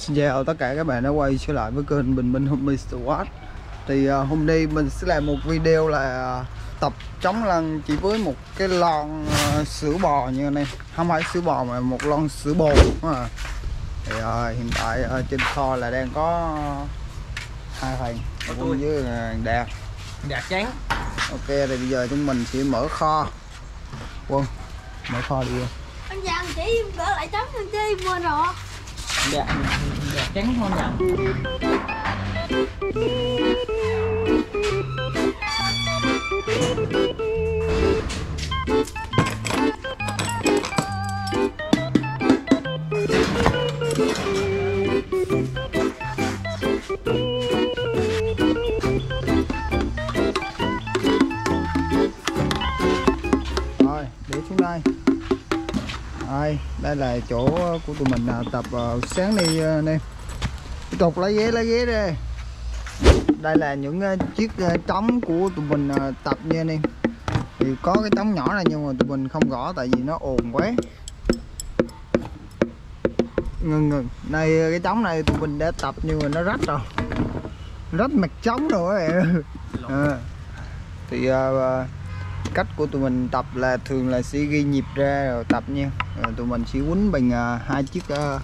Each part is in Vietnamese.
Xin chào tất cả các bạn đã quay trở lại với kênh Bình Minh Home Mr. Watt Thì uh, hôm nay mình sẽ làm một video là uh, tập chống lăn chỉ với một cái lon uh, sữa bò như này. Không phải sữa bò mà một lon sữa bò à. Thì uh, hiện tại uh, trên kho là đang có hai thằng Quân với uh, Đạt. Đạt trắng Ok thì bây giờ chúng mình sẽ mở kho. Quân mở kho đi anh dặn chỉ em gỡ lại lên chứ em quên rồi Đạt, đẹp, trắng thôi nhỉ Rồi để xuống đây. Đây đây là chỗ của tụi mình à, tập uh, sáng đi uh, anh em. Tiếp tục lấy ghế lấy ghế đi. Đây là những uh, chiếc uh, trống của tụi mình uh, tập nha anh em. Thì có cái trống nhỏ này nhưng mà tụi mình không gõ tại vì nó ồn quá. Ngừng ngừng. Này cái trống này tụi mình đã tập nhưng mà nó rách rồi. Rách mặt trống rồi à. Thì uh, cách của tụi mình tập là thường là sẽ ghi nhịp ra rồi tập nha rồi tụi mình sẽ quýnh bằng uh, hai chiếc uh,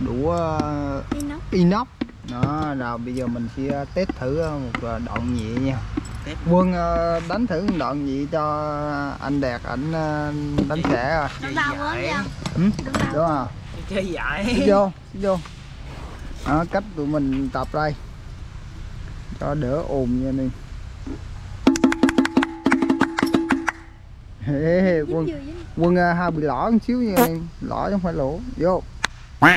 đũa uh, đi nấu inox. Đó rồi bây giờ mình sẽ test thử một uh, đoạn nhẹ nha. Test. quân uh, đánh thử một đoạn nhẹ cho anh đạt ảnh uh, đánh trẻ rồi đúng không Chơi Xích vô vô. Đó, cách tụi mình tập đây. Cho đỡ ồn nha anh Ê, quân dính. quân uh, hơi bị lỏ một xíu nha em lỏ chứ không phải lỗ vô.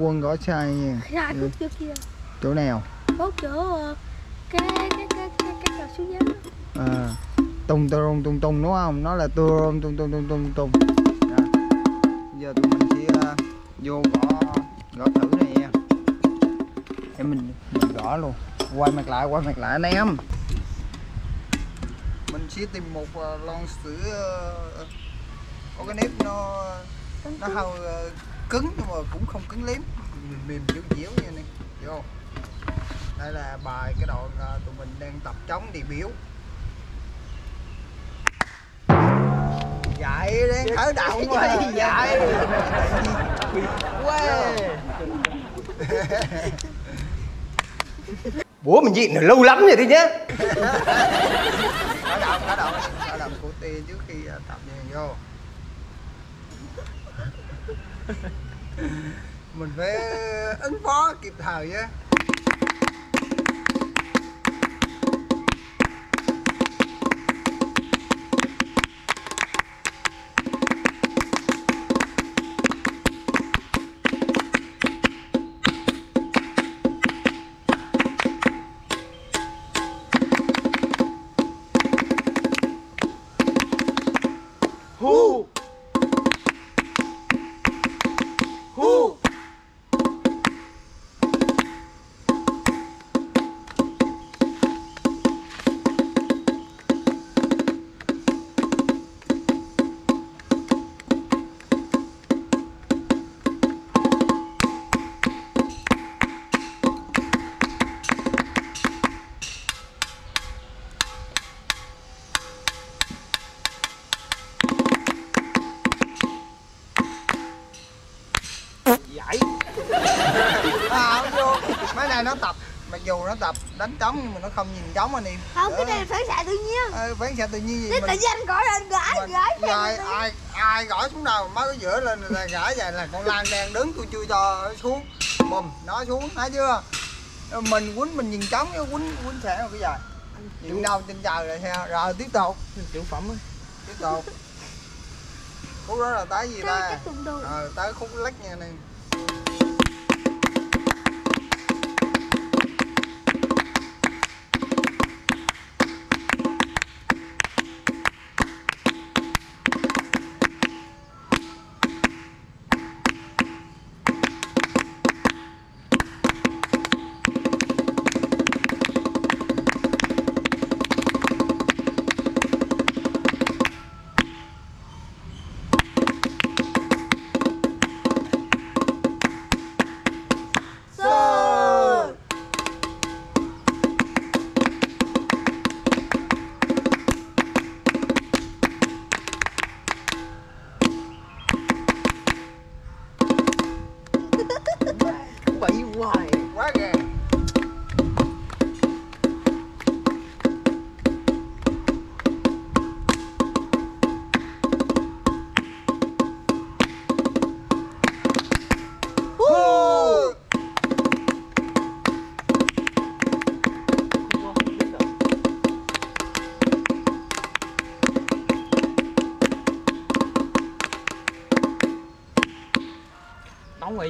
Quân gõ sai nha. Kia. Chỗ nào cốt chỗ cái cái cái cái cái cào xuống gió à, tung tung tung tung đúng không? Nó là tung tung tung tung tung tung Đó. giờ tụi mình sẽ uh, vô gõ gõ thử này nha. Để mình mình gõ luôn. Quay mặt lại quay mặt lại anh em. Mình sẽ tìm một uh, lon sữa uh, có cái nếp nó nó hơi uh, cứng nhưng mà cũng không cứng lắm. Mềm mềm dẻo dẻo như này vô đây là bài cái đoạn uh, tụi mình đang tập chống đi biểu dạy đang khởi động mà dạy. Quá. Bố mình nhịn lâu lắm rồi đấy nhá. Khởi động khởi động khởi động của tiền trước khi uh, tập nha vô. Mình phải ứng phó kịp thời chứ dạy à không vô. Mấy này nó tập mặc dù nó tập đánh trống nhưng mà nó không nhìn trống anh em. Không cái Đó. này phản xạ tự nhiên. Ờ, phán xạ tự nhiên gì thế mình tự nhiên anh gọi lên gãi mình- gãi rồi ai ai gõ xuống đầu má cái giữa lên là gãi vậy là con lan đang đứng tôi chưa cho nó xuống. Bùm nó xuống thấy chưa? Mình quýnh mình nhìn trống chứ quýnh quýnh sẽ rồi cái giờ. Chuyện đâu trên trời rồi sao? Rồi tiếp tục. Tiểu phẩm á. Tiếp tục. Khúc đó là tới gì ta ờ tới khúc lách nha này mà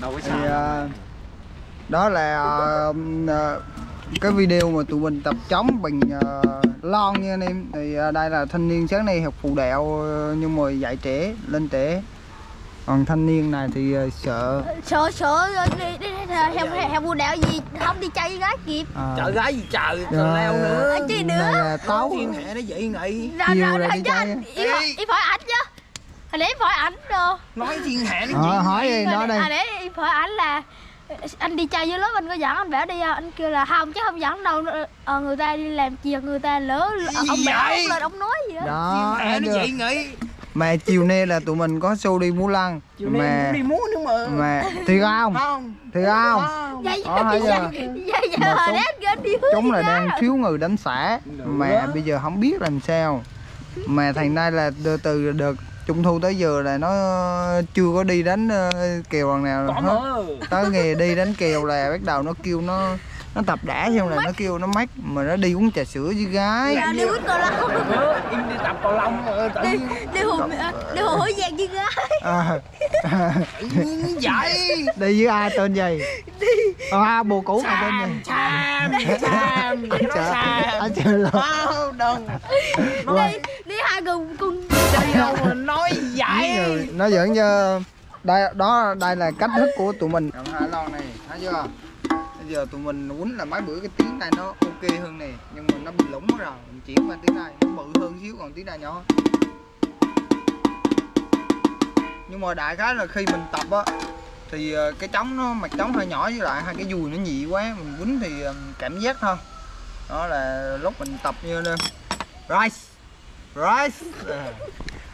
đâu có thì sao à, đó là à, cái video mà tụi mình tập chống bằng à, lon nha anh em. Thì à, đây là thanh niên sáng nay học phụ đạo à, nhưng mà dạy trễ lên trễ còn thanh niên này thì à, sợ. Sợ sợ đi đi đi theo theo phụ đạo gì? Không đi chơi với gái kịp à, chợ gái gì trời rồi, leo nữa. Ờ, chi nữa? này là táo. Thiên hệ nó vậy nghỉ rồi Chiều rồi rồi đi chơi. anh y phải ảnh chứ. Hồi để phải ảnh đồ. Nói thiên hệ nó Ờ, vậy hỏi đi Rồi nó đây à, để y phải ảnh là anh đi chơi với lớp anh có dẫn anh bảo đi anh kêu là không chứ không dẫn đâu. Ờ, người ta đi làm chiều người ta lỡ ông bảo vậy? ông lên ông nói gì đó đó nó vậy nghỉ mà chiều nay là tụi mình có show đi múa lăng. Chiều nay mà đi múa nữa mà. mà thì không? Không. Thì không? Không. Dạ Ờ, thấy dạ chưa? dạ dạ Mà hồi chúng- là đang thiếu người đánh xã mà bây giờ không biết làm sao. Mà thành nay là từ, từ đợt trung thu tới giờ là nó chưa có đi đánh ờ, kèo lần nào có hết. tới ngày đi đánh kèo là bắt đầu nó kêu nó nó tập đã xong là nó kêu nó mách mà nó đi uống trà sữa với gái. Dạ đi quýt cầu lông. Em đi tập cầu lông tự đi đi hùi đi hùi hủi vàng với gái. À, vậy. Đi với ai tên gì? À, bồ cũ mày tên gì? Sam Sam anh Không, đừng đi đi hai người cùng Đi đâu mà nói vậy. Nó dẫn cho đây đó đây là cách thức của tụi mình. Hai lon này thấy chưa? Bây giờ tụi mình quýnh là mấy bữa cái tiếng này nó ok hơn nè nhưng mà nó bị lủng rồi. Mình chuyển qua tiếng này nó bự hơn xíu còn tiếng này nhỏ. Nhưng mà đại khái là khi mình tập á thì ờ, cái trống nó mặt trống hơi nhỏ với lại hai cái dùi nó nhị quá mình quýnh thì ờ, cảm giác thôi. Đó là lúc mình tập như nè rice rice. À.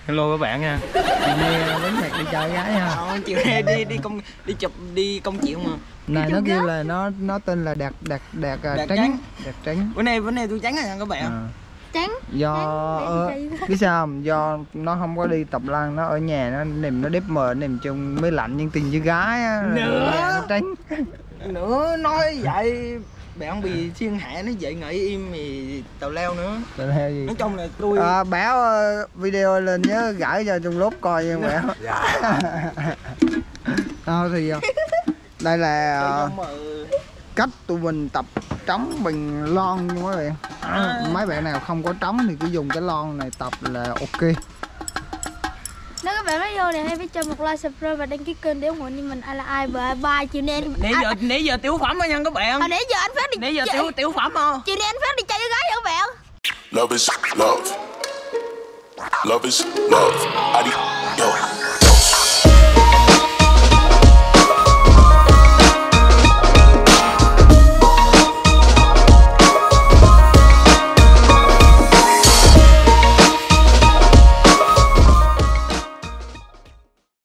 Hello các bạn nha. Nghe quýnh nhạc đi chơi gái ha. Ờ, chiều nay đi đi công đi chụp đi công chuyện mà. Này nó kêu là nó nó tên là đạt đạt đạt, à, Đạt trắng. Trắng. đạt trắng. Bữa nay bữa nay tôi trắng rồi nha các bạn? À. trắng. Do ờ, biết sao không? Do nó không có đi tập lăng nó ở nhà nó nằm nó đếp mờ nằm trong mới lạnh nhưng tình với gái á. Nữa. nó tránh nữa nói vậy bạn bị thiên hạ nó dậy nghỉ im thì tàu leo nữa. Rồi theo gì? Nói chung là tôi à, bảo ờ, video lên nhớ gửi cho trong lúc coi nha mẹ Ờ, thì ờ, đây là ờ, cách tụi mình tập trống bằng lon nha mấy bạn À. mấy bạn nào không có trống thì cứ dùng cái lon này tập là ok nếu các bạn thấy video này hãy cho một like subscribe và đăng ký kênh để ủng hộ như mình ai là ai và bye chiều nay nãy giờ nãy giờ tiểu phẩm rồi nha các bạn à, để giờ anh phát đi nãy giờ chơi- tiểu tiểu phẩm không chiều nay anh phát đi chơi với gái hả các bạn Love is love. Love is love. I yo.